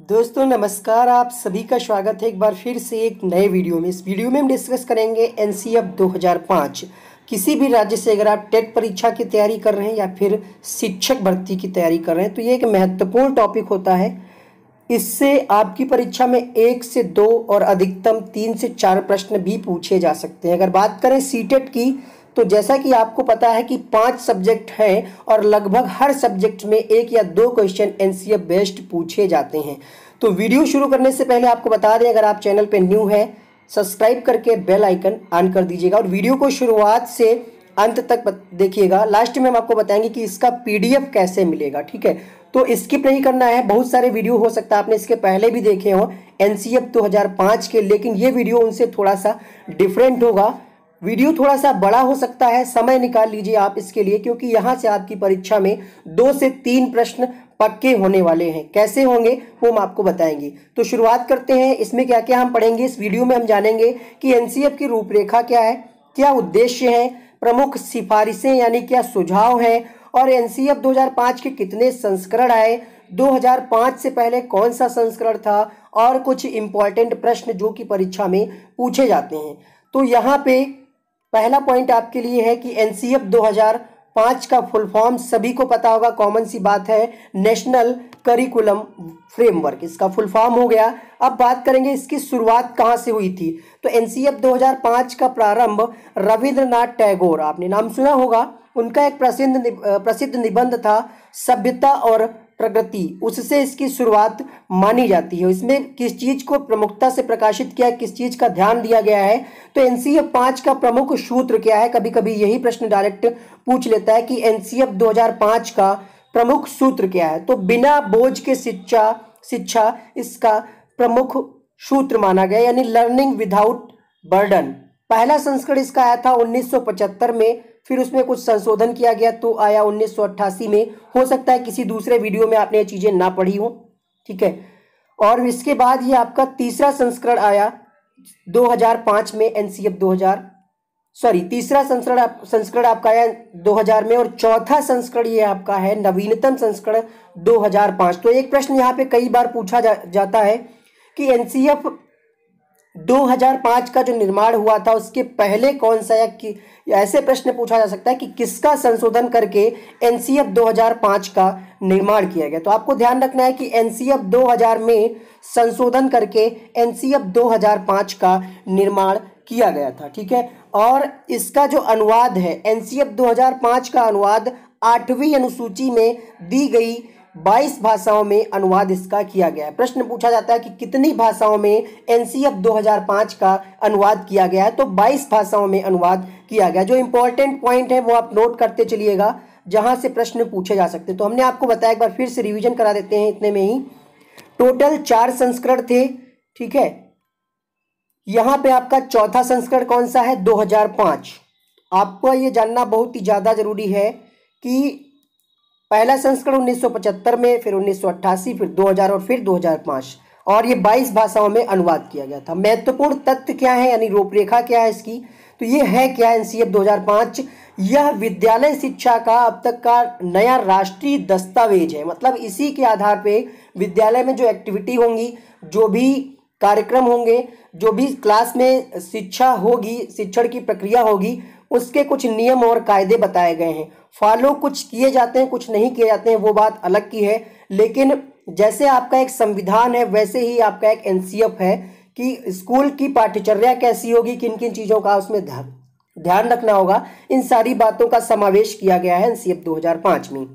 दोस्तों, नमस्कार, आप सभी का स्वागत है एक बार फिर से एक नए वीडियो में। इस वीडियो में हम डिस्कस करेंगे एन सी एफ़ दो हज़ार पाँच। किसी भी राज्य से अगर आप टेट परीक्षा की तैयारी कर रहे हैं या फिर शिक्षक भर्ती की तैयारी कर रहे हैं तो ये एक महत्वपूर्ण टॉपिक होता है। इससे आपकी परीक्षा में एक से दो और अधिकतम तीन से चार प्रश्न भी पूछे जा सकते हैं। अगर बात करें सीटेट की तो जैसा कि आपको पता है कि पाँच सब्जेक्ट हैं और लगभग हर सब्जेक्ट में एक या दो क्वेश्चन एनसीएफ बेस्ड पूछे जाते हैं। तो वीडियो शुरू करने से पहले आपको बता दें, अगर आप चैनल पर न्यू है, सब्सक्राइब करके बेल आइकन ऑन कर दीजिएगा और वीडियो को शुरुआत से अंत तक देखिएगा। लास्ट में हम आपको बताएँगे कि इसका पीडीएफ कैसे मिलेगा, ठीक है? तो स्किप नहीं करना है। बहुत सारे वीडियो हो सकता है, आपने इसके पहले भी देखे हो एनसीएफ 2005 के, लेकिन ये वीडियो उनसे थोड़ा सा डिफरेंट होगा। वीडियो थोड़ा सा बड़ा हो सकता है, समय निकाल लीजिए आप इसके लिए, क्योंकि यहाँ से आपकी परीक्षा में दो से तीन प्रश्न पक्के होने वाले हैं। कैसे होंगे, वो हम आपको बताएँगे। तो शुरुआत करते हैं, इसमें क्या क्या हम पढ़ेंगे, इस वीडियो में हम जानेंगे कि एनसीएफ की रूपरेखा क्या है, क्या उद्देश्य है, प्रमुख सिफारिशें यानी क्या सुझाव हैं, और एनसीएफ 2005 के कितने संस्करण आए 2005 से पहले कौन सा संस्करण था, और कुछ इंपॉर्टेंट प्रश्न जो कि परीक्षा में पूछे जाते हैं। तो यहाँ पे पहला पॉइंट आपके लिए है कि एनसीएफ 2005 का फुल फॉर्म सभी को पता होगा कॉमन सी बात है नेशनल करिकुलम फ्रेमवर्क इसका फुल फॉर्म हो गया। अब बात करेंगे इसकी शुरुआत कहाँ से हुई थी। तो एनसीएफ 2005 का प्रारंभ रविंद्रनाथ टैगोर, आपने नाम सुना होगा, उनका एक प्रसिद्ध प्रसिद्ध निबंध था, सभ्यता और प्रगति, उससे इसकी शुरुआत मानी जाती है। इसमें किस चीज़ को प्रमुखता से प्रकाशित किया, किस चीज़ का ध्यान दिया गया है तो एनसीएफ पाँच का प्रमुख सूत्र क्या है? कभी कभी यही प्रश्न डायरेक्ट पूछ लेता है कि एनसीएफ 2005 का प्रमुख सूत्र क्या है? तो बिना बोझ के शिक्षा शिक्षा इसका प्रमुख सूत्र माना गया, यानी लर्निंग विदाउट बर्डन पहला संस्करण इसका आया था 1975 में। फिर उसमें कुछ संशोधन किया गया तो आया 1988 में। हो सकता है किसी दूसरे वीडियो में आपने ये चीज़ें ना पढ़ी हो ठीक है? और इसके बाद ये आपका तीसरा संस्करण आया 2005 में एनसीएफ 2000 सॉरी तीसरा संस्करण आप, संस्करण आपका आया 2000 में और चौथा संस्करण ये आपका है नवीनतम संस्करण 2005 तो एक प्रश्न यहाँ पे कई बार पूछा जा, जाता है कि एनसीएफ 2005 का जो निर्माण हुआ था, उसके पहले कौन सा या कि, ऐसे प्रश्न पूछा जा सकता है कि किसका संशोधन करके एनसीएफ 2005 का निर्माण किया गया। तो आपको ध्यान रखना है कि एनसीएफ 2000 में संशोधन करके एनसीएफ 2005 का निर्माण किया गया था, ठीक है? और इसका जो अनुवाद है, एनसीएफ 2005 का अनुवाद आठवीं अनुसूची में दी गई 22 भाषाओं में अनुवाद इसका किया गया है। प्रश्न पूछा जाता है कि कितनी भाषाओं में एनसीएफ 2005 का अनुवाद किया गया है? तो 22 भाषाओं में अनुवाद किया गया। जो इंपॉर्टेंट पॉइंट है, वो आप नोट करते चलिएगा, जहाँ से प्रश्न पूछे जा सकते तो हमने आपको बताया, एक बार फिर से रिविजन करा देते हैं इतने में ही। टोटल चार संस्करण थे, ठीक है? यहाँ पे आपका चौथा संस्करण कौन सा है? 2005 आपको ये जानना बहुत ही ज़्यादा ज़रूरी है कि पहला संस्करण 1975 में, फिर 1988 फिर 2000 और फिर 2005 और ये 22 भाषाओं में अनुवाद किया गया था। महत्वपूर्ण तथ्य क्या है, यानी रूपरेखा क्या है इसकी? तो ये है क्या एनसीएफ 2005 यह विद्यालय शिक्षा का अब तक का नया राष्ट्रीय दस्तावेज़ है। मतलब इसी के आधार पे विद्यालय में जो एक्टिविटी होंगी, जो भी कार्यक्रम होंगे, जो भी क्लास में शिक्षा होगी, शिक्षण की प्रक्रिया होगी, उसके कुछ नियम और कायदे बताए गए हैं। फॉलो कुछ किए जाते हैं, कुछ नहीं किए जाते हैं, वो बात अलग की है। लेकिन जैसे आपका एक संविधान है, वैसे ही आपका एक एनसीएफ है कि स्कूल की पाठ्यचर्या कैसी होगी किन किन चीज़ों का उसमें ध्यान रखना होगा, इन सारी बातों का समावेश किया गया है एनसीएफ 2005 में।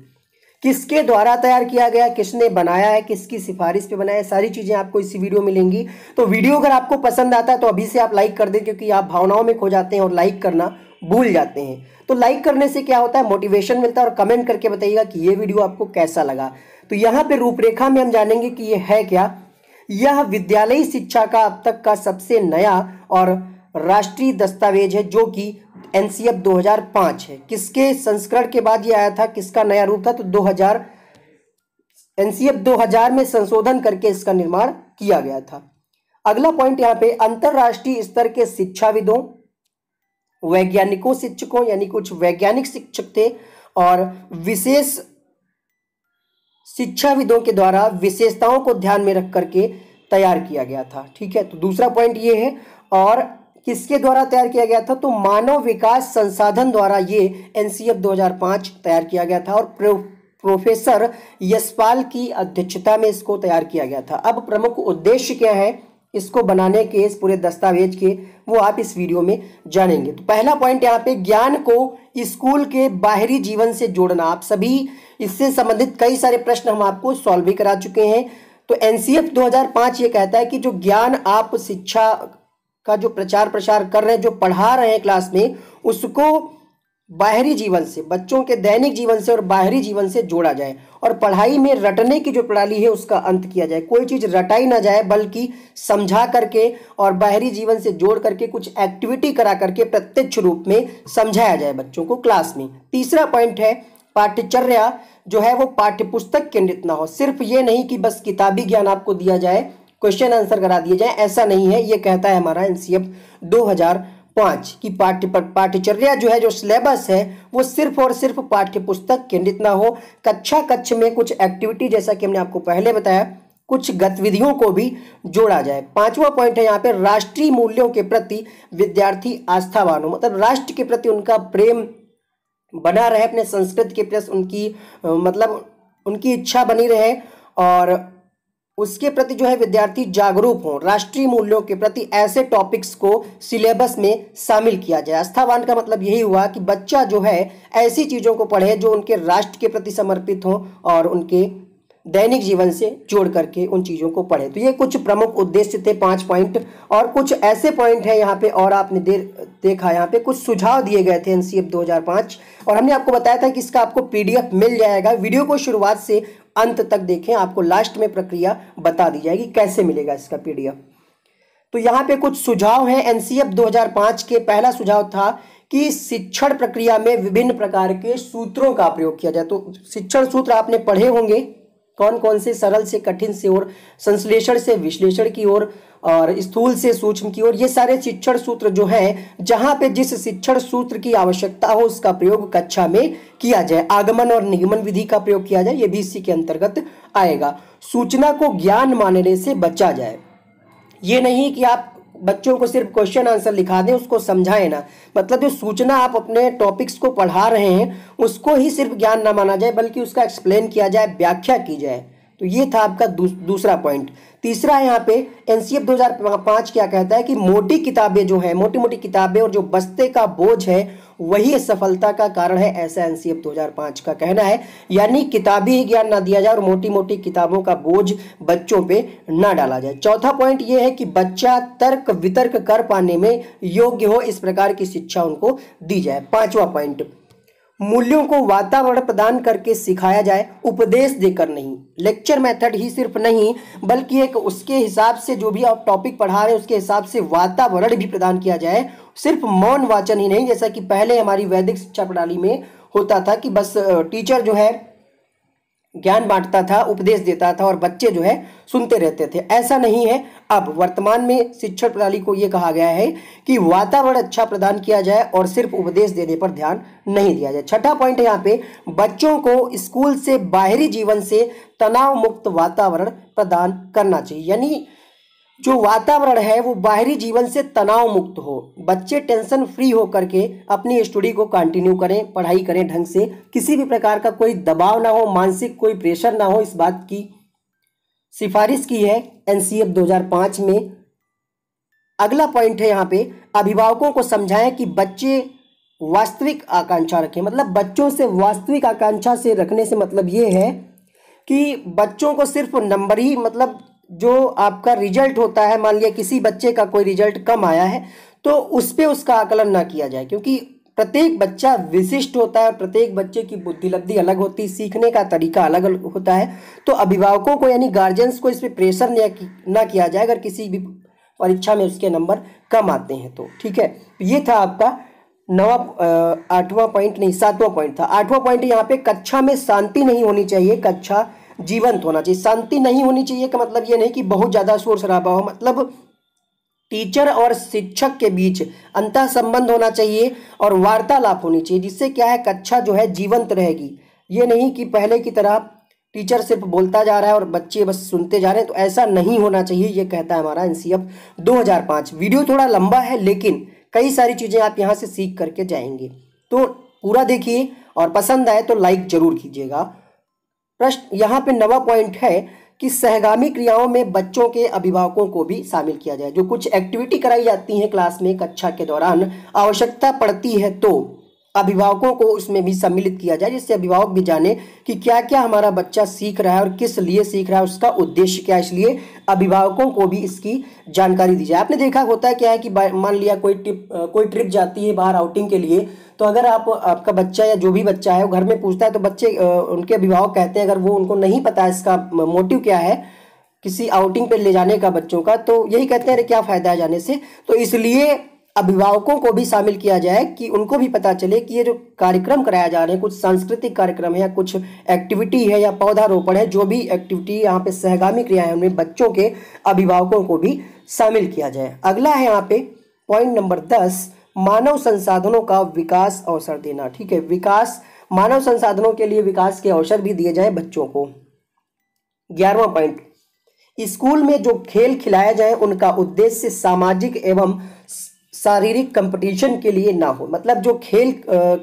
किसके द्वारा तैयार किया गया, किसने बनाया है, किसकी सिफारिश पे बनाया है, सारी चीज़ें आपको इसी वीडियो में मिलेंगी। तो वीडियो अगर आपको पसंद आता है तो अभी से आप लाइक कर दें, क्योंकि आप भावनाओं में खो जाते हैं और लाइक करना भूल जाते हैं। तो लाइक करने से क्या होता है? मोटिवेशन मिलता है और कमेंट करके बताइएगा कि ये वीडियो आपको कैसा लगा। तो यहाँ पे रूपरेखा में हम जानेंगे कि ये है क्या। यह विद्यालयी शिक्षा का अब तक का सबसे नया और राष्ट्रीय दस्तावेज़ है, जो कि एनसीएफ 2005 है। किसके संस्करण के बाद ये आया था? किसका नया रूप था? तो 2000 एनसीएफ 2000 में संशोधन करके इसका निर्माण किया गया था। अगला पॉइंट यहाँ पे, अंतरराष्ट्रीय स्तर के शिक्षाविदों वैज्ञानिकों शिक्षकों यानी कुछ वैज्ञानिक शिक्षक थे और विशेष शिक्षाविदों के द्वारा विशेषताओं को ध्यान में रख करके तैयार किया गया था। ठीक है तो दूसरा पॉइंट ये है और किसके द्वारा तैयार किया गया था? तो मानव विकास संसाधन द्वारा ये एनसीएफ 2005 तैयार किया गया था और प्रो, प्रोफेसर यशपाल की अध्यक्षता में इसको तैयार किया गया था। अब प्रमुख उद्देश्य क्या है? इसको बनाने के, इस पूरे दस्तावेज़ के, वो आप इस वीडियो में जानेंगे। तो पहला पॉइंट यहाँ पे, ज्ञान को स्कूल के बाहरी जीवन से जोड़ना। आप सभी इससे संबंधित कई सारे प्रश्न हम आपको सॉल्व भी करा चुके हैं। तो एनसीएफ 2005 ये कहता है कि जो ज्ञान आप शिक्षा का जो प्रचार प्रसार कर रहे हैं, जो पढ़ा रहे हैं क्लास में, उसको बाहरी जीवन से, बच्चों के दैनिक जीवन से और बाहरी जीवन से जोड़ा जाए और पढ़ाई में रटने की जो प्रणाली है उसका अंत किया जाए। कोई चीज़ रटाई ना जाए, बल्कि समझा करके और बाहरी जीवन से जोड़ करके कुछ एक्टिविटी करा करके प्रत्यक्ष रूप में समझाया जाए बच्चों को क्लास में। तीसरा पॉइंट है, पाठ्यचर्या जो है वो पाठ्य पुस्तक केंद्रित ना हो। सिर्फ़ ये नहीं कि बस किताबी ज्ञान आपको दिया जाए क्वेश्चन आंसर करा दिए जाए, ऐसा नहीं है। ये कहता है हमारा एनसीएफ 2005 की पाठ्य पाठ्यचर्या जो है, जो सिलेबस है, वो सिर्फ़ और सिर्फ़ पाठ्य पुस्तक केंद्रित ना हो। कक्षा कक्ष में कुछ एक्टिविटी जैसा कि हमने आपको पहले बताया, कुछ गतिविधियों को भी जोड़ा जाए। पांचवा पॉइंट है यहाँ पे राष्ट्रीय मूल्यों के प्रति विद्यार्थी आस्थावान हो। मतलब राष्ट्र के प्रति उनका प्रेम बना रहे, अपने संस्कृति के प्रति उनकी मतलब उनकी इच्छा बनी रहे और उसके प्रति जो है विद्यार्थी जागरूक हों, राष्ट्रीय मूल्यों के प्रति ऐसे टॉपिक्स को सिलेबस में शामिल किया जाए। आस्थावान का मतलब यही हुआ कि बच्चा जो है ऐसी चीज़ों को पढ़े जो उनके राष्ट्र के प्रति समर्पित हो और उनके दैनिक जीवन से जोड़ करके उन चीज़ों को पढ़े। तो ये कुछ प्रमुख उद्देश्य थे, पाँच पॉइंट और कुछ ऐसे पॉइंट हैं यहाँ पे और आपने दे, देखा यहाँ पे। कुछ सुझाव दिए गए थे एनसीएफ 2005 और हमने आपको बताया था कि इसका आपको पीडीएफ मिल जाएगा। वीडियो को शुरुआत से अंत तक देखें, आपको लास्ट में प्रक्रिया बता दी जाएगी, कैसे मिलेगा इसका पीडीएफ तो यहाँ पे कुछ सुझाव हैं। एनसीएफ 2005 के पहला सुझाव था कि शिक्षण प्रक्रिया में विभिन्न प्रकार के सूत्रों का प्रयोग किया जाए। तो शिक्षण सूत्र आपने पढ़े होंगे कौन कौन से सरल से कठिन से और संश्लेषण से विश्लेषण की ओर और स्थूल से सूक्ष्म की ओर, ये सारे शिक्षण सूत्र जो है, जहाँ पे जिस शिक्षण सूत्र की आवश्यकता हो, उसका प्रयोग कक्षा में किया जाए। आगमन और निगमन विधि का प्रयोग किया जाए, ये भी इसी के अंतर्गत आएगा। सूचना को ज्ञान मानने से बचा जाए। ये नहीं कि आप बच्चों को सिर्फ़ क्वेश्चन आंसर लिखा दें, उसको समझाएँ ना। मतलब जो सूचना आप अपने टॉपिक्स को पढ़ा रहे हैं, उसको ही सिर्फ़ ज्ञान ना माना जाए, बल्कि उसका एक्सप्लेन किया जाए, व्याख्या की जाए। तो ये था आपका दूसरा पॉइंट तीसरा यहाँ पे एनसीएफ 2005 क्या कहता है कि मोटी किताबें जो है मोटी मोटी किताबें और जो बस्ते का बोझ है, वही सफलता का कारण है, ऐसा एनसीएफ 2005 का कहना है। यानी किताबी ज्ञान ना दिया जाए और मोटी मोटी किताबों का बोझ बच्चों पे ना डाला जाए। चौथा पॉइंट ये है कि बच्चा तर्क वितर्क कर पाने में योग्य हो, इस प्रकार की शिक्षा उनको दी जाए। पांचवा पॉइंट मूल्यों को वातावरण प्रदान करके सिखाया जाए, उपदेश देकर नहीं। लेक्चर मेथड ही सिर्फ़ नहीं, बल्कि एक उसके हिसाब से जो भी आप टॉपिक पढ़ा रहे हैं, उसके हिसाब से वातावरण भी प्रदान किया जाए। सिर्फ़ मौन वाचन ही नहीं, जैसा कि पहले हमारी वैदिक शिक्षा प्रणाली में होता था कि बस टीचर जो है ज्ञान बांटता था, उपदेश देता था और बच्चे जो है सुनते रहते थे। ऐसा नहीं है। अब वर्तमान में शिक्षण प्रणाली को ये कहा गया है कि वातावरण अच्छा प्रदान किया जाए और सिर्फ़ उपदेश देने पर ध्यान नहीं दिया जाए। छठा पॉइंट है यहाँ पे, बच्चों को स्कूल से बाहरी जीवन से तनाव मुक्त वातावरण प्रदान करना चाहिए। यानी जो वातावरण है, वो बाहरी जीवन से तनाव मुक्त हो। बच्चे टेंशन फ्री हो करके अपनी स्टडी को कंटिन्यू करें, पढ़ाई करें ढंग से। किसी भी प्रकार का कोई दबाव ना हो, मानसिक कोई प्रेशर ना हो, इस बात की सिफारिश की है एनसीएफ 2005 में। अगला पॉइंट है यहाँ पे, अभिभावकों को समझाएँ कि बच्चे वास्तविक आकांक्षा रखें। मतलब बच्चों से, वास्तविक आकांक्षा से रखने से मतलब ये है कि बच्चों को सिर्फ़ नंबर ही मतलब जो आपका रिज़ल्ट होता है, मान लिया किसी बच्चे का कोई रिज़ल्ट कम आया है तो उस पर उसका आकलन ना किया जाए, क्योंकि प्रत्येक बच्चा विशिष्ट होता है प्रत्येक बच्चे की बुद्धिलब्धि अलग होती है सीखने का तरीका अलग होता है। तो अभिभावकों को, यानी गार्जियंस को इस पर प्रेशर ना किया जाए, अगर किसी भी परीक्षा में उसके नंबर कम आते हैं तो ठीक है? ये था आपका नवा आठवां पॉइंट नहीं, सातवां पॉइंट था। आठवां पॉइंट यहाँ पे कक्षा में शांति नहीं होनी चाहिए, कक्षा जीवंत होना चाहिए। शांति नहीं होनी चाहिए का मतलब ये नहीं कि बहुत ज़्यादा शोर शराबा हो। मतलब टीचर और शिक्षक के बीच अंत संबंध होना चाहिए और वार्तालाप होनी चाहिए, जिससे क्या है, कक्षा जो है जीवंत रहेगी। ये नहीं कि पहले की तरह टीचर सिर्फ़ बोलता जा रहा है और बच्चे बस सुनते जा रहे हैं तो ऐसा नहीं होना चाहिए, ये कहता है हमारा एनसीएफ 2005 वीडियो थोड़ा लंबा है, लेकिन कई सारी चीज़ें आप यहाँ से सीख करके जाएँगे। तो पूरा देखिए और पसंद आए तो लाइक ज़रूर कीजिएगा। प्रश्न यहाँ पे नवा पॉइंट है कि सहगामी क्रियाओं में बच्चों के अभिभावकों को भी शामिल किया जाए। जो कुछ एक्टिविटी कराई जाती है क्लास में कक्षा के दौरान, आवश्यकता पड़ती है तो। अभिभावकों को उसमें भी सम्मिलित किया जाए, जिससे अभिभावक भी जाने कि क्या क्या हमारा बच्चा सीख रहा है और किस लिए सीख रहा है, उसका उद्देश्य क्या है। इसलिए अभिभावकों को भी इसकी जानकारी दी जाए। आपने देखा होता है क्या है कि मान लिया कोई ट्रिप कोई ट्रिप जाती है बाहर आउटिंग के लिए तो अगर आप, आपका बच्चा या जो भी बच्चा है वो घर में पूछता है तो बच्चे उनके अभिभावक कहते हैं, अगर वो उनको नहीं पता इसका मोटिव क्या है किसी आउटिंग पे ले जाने का बच्चों का तो यही कहते हैं, अरे, क्या फ़ायदा है जाने से? तो इसलिए अभिभावकों को भी शामिल किया जाए कि उनको भी पता चले कि ये जो कार्यक्रम कराया जा रहे हैं, कुछ सांस्कृतिक कार्यक्रम है या कुछ एक्टिविटी है या पौधारोपण है, जो भी एक्टिविटी यहाँ पे सहगामी क्रियाएँ उनमें बच्चों के अभिभावकों को भी शामिल किया जाए। अगला है यहाँ पे पॉइंट नंबर दस, मानव संसाधनों का विकास अवसर देना। ठीक है, विकास, मानव संसाधनों के लिए विकास के अवसर भी दिए जाए बच्चों को। ग्यारहवा पॉइंट स्कूल में जो खेल खिलाए जाए, उनका उद्देश्य सामाजिक एवं शारीरिक कंपटीशन के लिए ना हो। मतलब जो खेल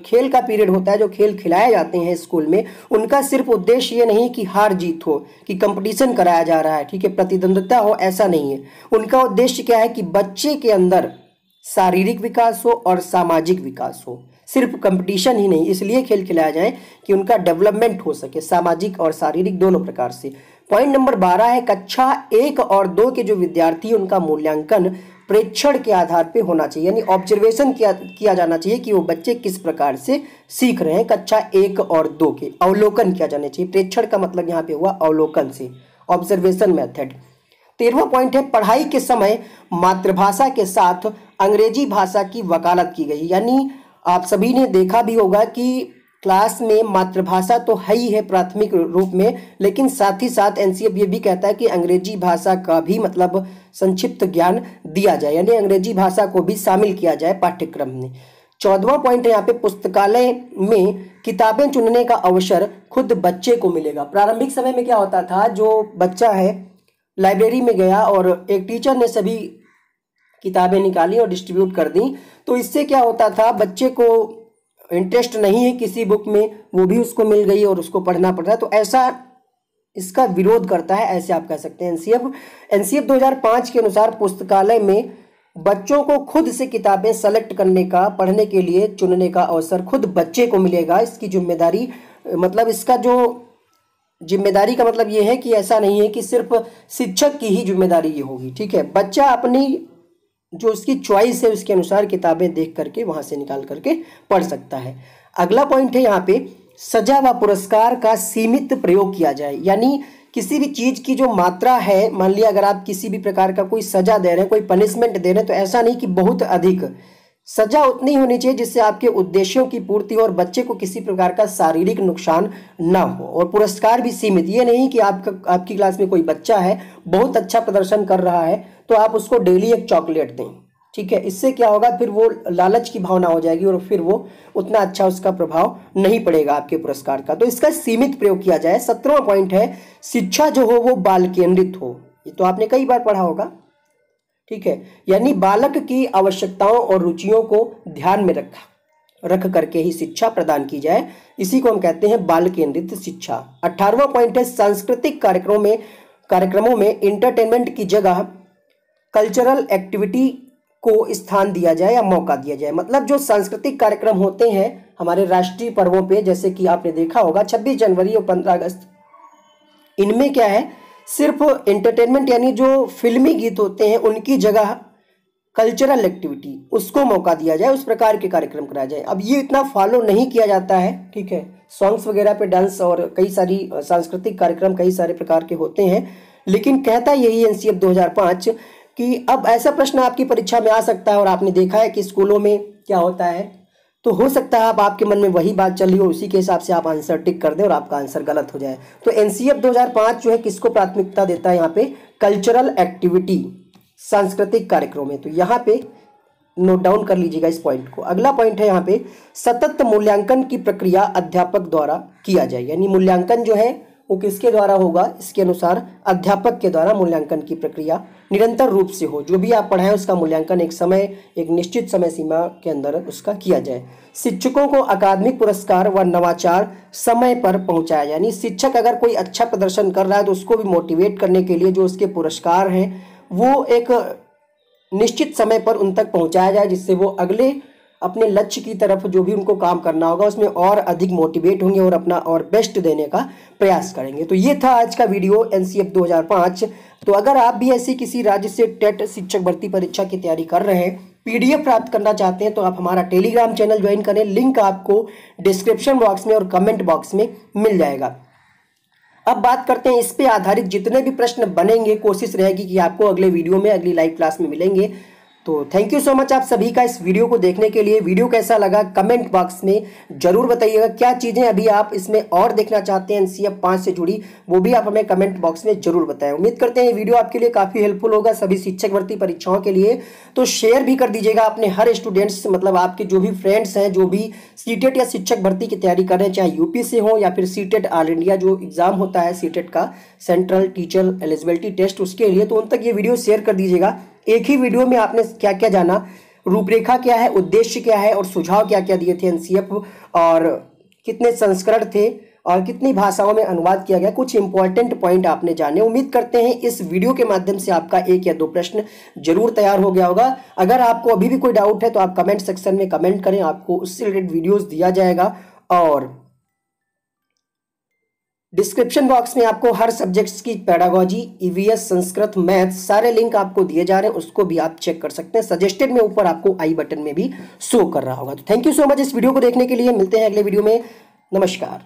खेल का पीरियड होता है, जो खेल खिलाए जाते हैं स्कूल में, उनका सिर्फ़ उद्देश्य ये नहीं कि हार जीत हो, कि कंपटीशन कराया जा रहा है, ठीक है प्रतिद्वंदता हो, ऐसा नहीं है। उनका उद्देश्य क्या है कि बच्चे के अंदर शारीरिक विकास हो और सामाजिक विकास हो। सिर्फ़ कंपटीशन ही नहीं, इसलिए खेल खिलाया जाए कि उनका डेवलपमेंट हो सके, सामाजिक और शारीरिक दोनों प्रकार से। पॉइंट नंबर बारह है, कक्षा एक और दो के जो विद्यार्थी उनका मूल्यांकन प्रेक्षण के आधार पे होना चाहिए, यानी ऑब्जर्वेशन किया किया जाना चाहिए कि वो बच्चे किस प्रकार से सीख रहे हैं, कक्षा एक और दो के, अवलोकन किया जाना चाहिए। प्रेक्षण का मतलब यहाँ पे हुआ अवलोकन से ऑब्जर्वेशन मेथड तेरहवा पॉइंट है, पढ़ाई के समय मातृभाषा के साथ अंग्रेज़ी भाषा की वकालत की गई। यानी आप सभी ने देखा भी होगा कि क्लास में मातृभाषा तो है ही है प्राथमिक रूप में, लेकिन साथ ही साथ एनसीएफ ये भी कहता है कि अंग्रेज़ी भाषा का भी मतलब संक्षिप्त ज्ञान दिया जाए, यानी अंग्रेज़ी भाषा को भी शामिल किया जाए पाठ्यक्रम में। चौदवा पॉइंट है यहाँ पे, पुस्तकालय में किताबें चुनने का अवसर खुद बच्चे को मिलेगा। प्रारंभिक समय में क्या होता था, जो बच्चा है, लाइब्रेरी में गया और एक टीचर ने सभी किताबें निकाली और डिस्ट्रीब्यूट कर दी तो इससे क्या होता था, बच्चे को इंटरेस्ट नहीं है किसी बुक में, वो भी उसको मिल गई और उसको पढ़ना पड़ रहा है। तो ऐसा इसका विरोध करता है, ऐसे आप कह सकते हैं एनसीएफ। एनसीएफ 2005 के अनुसार पुस्तकालय में बच्चों को खुद से किताबें सेलेक्ट करने का, पढ़ने के लिए चुनने का अवसर खुद बच्चे को मिलेगा। इसकी ज़िम्मेदारी मतलब इसका जो ज़िम्मेदारी का मतलब ये है कि ऐसा नहीं है कि सिर्फ़ शिक्षक की ही ज़िम्मेदारी ये होगी, ठीक है? बच्चा अपनी जो उसकी चॉइस है, उसके अनुसार किताबें देख करके, वहाँ से निकाल करके पढ़ सकता है। अगला पॉइंट है यहाँ पे, सजा व पुरस्कार का सीमित प्रयोग किया जाए। यानी किसी भी चीज़ की जो मात्रा है, मान लिया अगर आप किसी भी प्रकार का कोई सजा दे रहे हैं, कोई पनिशमेंट दे रहे हैं तो ऐसा नहीं कि बहुत अधिक। सजा उतनी होनी चाहिए जिससे आपके उद्देश्यों की पूर्ति और बच्चे को किसी प्रकार का शारीरिक नुकसान ना हो। और पुरस्कार भी सीमित। ये नहीं कि आपका, आपकी क्लास में कोई बच्चा है, बहुत अच्छा प्रदर्शन कर रहा है तो आप उसको डेली एक चॉकलेट दें। ठीक है? इससे क्या होगा? फिर वो लालच की भावना हो जाएगी और फिर वो उतना अच्छा उसका प्रभाव नहीं पड़ेगा आपके पुरस्कार का। तो इसका सीमित प्रयोग किया जाए। सत्रहवा पॉइंट है, शिक्षा जो हो वो बाल केंद्रित हो। ये तो आपने कई बार पढ़ा होगा। ठीक है? यानी बालक की आवश्यकताओं और रुचियों को ध्यान में रखा, रख करके ही शिक्षा प्रदान की जाए। इसी को हम कहते हैं बाल केंद्रित शिक्षा। अठारहवा पॉइंट है, सांस्कृतिक कार्यक्रमों में कार्यक्रमों में इंटरटेनमेंट की जगह कल्चरल एक्टिविटी को स्थान दिया जाए या मौका दिया जाए। मतलब जो सांस्कृतिक कार्यक्रम होते हैं हमारे राष्ट्रीय पर्वों पे, जैसे कि आपने देखा होगा 26 जनवरी और 15 अगस्त। इनमें क्या है? सिर्फ़ एंटरटेनमेंट यानी जो फिल्मी गीत होते हैं, उनकी जगह कल्चरल एक्टिविटी उसको मौका दिया जाए, उस प्रकार के कार्यक्रम कराया जाए। अब ये इतना फॉलो नहीं किया जाता है, ठीक है? सॉन्ग्स वगैरह पे डांस और कई सारी सांस्कृतिक कार्यक्रम कई सारे प्रकार के होते हैं, लेकिन कहता यही एनसीएफ 2005 कि अब ऐसा प्रश्न आपकी परीक्षा में आ सकता है और आपने देखा है कि स्कूलों में क्या होता है? तो हो सकता है आप, आपके मन में वही बात चल रही हो, उसी के हिसाब से आप आंसर टिक कर दें और आपका आंसर गलत हो जाए। तो एनसीएफ 2005 जो है, किसको प्राथमिकता देता है यहाँ पे? कल्चरल एक्टिविटी सांस्कृतिक कार्यक्रम में। तो यहाँ पे नोट डाउन कर लीजिएगा इस पॉइंट को। अगला पॉइंट है यहाँ पे, सतत मूल्यांकन की प्रक्रिया अध्यापक द्वारा किया जाए। यानी मूल्यांकन जो है वो किसके द्वारा होगा? इसके अनुसार अध्यापक के द्वारा मूल्यांकन की प्रक्रिया निरंतर रूप से हो। जो भी आप पढ़ाएँ, उसका मूल्यांकन एक समय, एक निश्चित समय सीमा के अंदर उसका किया जाए। शिक्षकों को अकादमिक पुरस्कार व नवाचार समय पर पहुँचाया यानी शिक्षक अगर कोई अच्छा प्रदर्शन कर रहा है तो उसको भी मोटिवेट करने के लिए जो उसके पुरस्कार हैं, वो एक निश्चित समय पर उन तक पहुँचाया जाए, जिससे वो अगले अपने लक्ष्य की तरफ़ जो भी उनको काम करना होगा, उसमें और अधिक मोटिवेट होंगे और अपना और बेस्ट देने का प्रयास करेंगे। तो ये था आज का वीडियो एन सी 2005 तो अगर आप भी ऐसी किसी राज्य से टेट शिक्षक भर्ती परीक्षा की तैयारी कर रहे हैं पीडीएफ प्राप्त करना चाहते हैं तो आप हमारा टेलीग्राम चैनल ज्वाइन करें। लिंक आपको डिस्क्रिप्शन बॉक्स में और कमेंट बॉक्स में मिल जाएगा। अब बात करते हैं, इस पे आधारित जितने भी प्रश्न बनेंगे, कोशिश रहेगी कि आपको अगले वीडियो में, अगली लाइव क्लास में मिलेंगे। तो थैंक यू सो मच आप सभी का इस वीडियो को देखने के लिए। वीडियो कैसा लगा? कमेंट बॉक्स में ज़रूर बताइएगा। क्या चीज़ें अभी आप इसमें और देखना चाहते हैं? एनसीएफ पाँच से जुड़ी, वो भी आप हमें कमेंट बॉक्स में ज़रूर बताएँ। उम्मीद करते हैं ये वीडियो आपके लिए काफ़ी हेल्पफुल होगा सभी शिक्षक भर्ती परीक्षाओं के लिए। तो शेयर भी कर दीजिएगा अपने हर स्टूडेंट्स मतलब आपके जो भी फ्रेंड्स हैं, जो भी सीटेट या शिक्षक भर्ती की तैयारी कर रहे हैं, चाहे यूपी से हो या फिर सीटेट ऑल इंडिया जो एग्ज़ाम होता है सीटेट का सेंट्रल टीचर एलिजिबिलिटी टेस्ट उसके लिए। तो उन तक ये वीडियो शेयर कर दीजिएगा। एक ही वीडियो में आपने क्या क्या जाना? रूपरेखा क्या है? उद्देश्य क्या है? और सुझाव क्या क्या दिए थे एनसीएफ? और कितने संस्करण थे? और कितनी भाषाओं में अनुवाद किया गया? कुछ इंपॉर्टेंट पॉइंट आपने जाने। उम्मीद करते हैं इस वीडियो के माध्यम से आपका एक या दो प्रश्न ज़रूर तैयार हो गया होगा। अगर आपको अभी भी कोई डाउट है तो आप कमेंट सेक्शन में कमेंट करें। आपको उससे रिलेटेड वीडियोस दिया जाएगा। और डिस्क्रिप्शन बॉक्स में आपको हर सब्जेक्ट्स की पैडागोजी ईवीएस संस्कृत मैथ सारे लिंक आपको दिए जा रहे हैं, उसको भी आप चेक कर सकते हैं। सजेस्टेड में ऊपर आपको आई बटन में भी शो कर रहा होगा। तो थैंक यू सो मच इस वीडियो को देखने के लिए। मिलते हैं अगले वीडियो में। नमस्कार।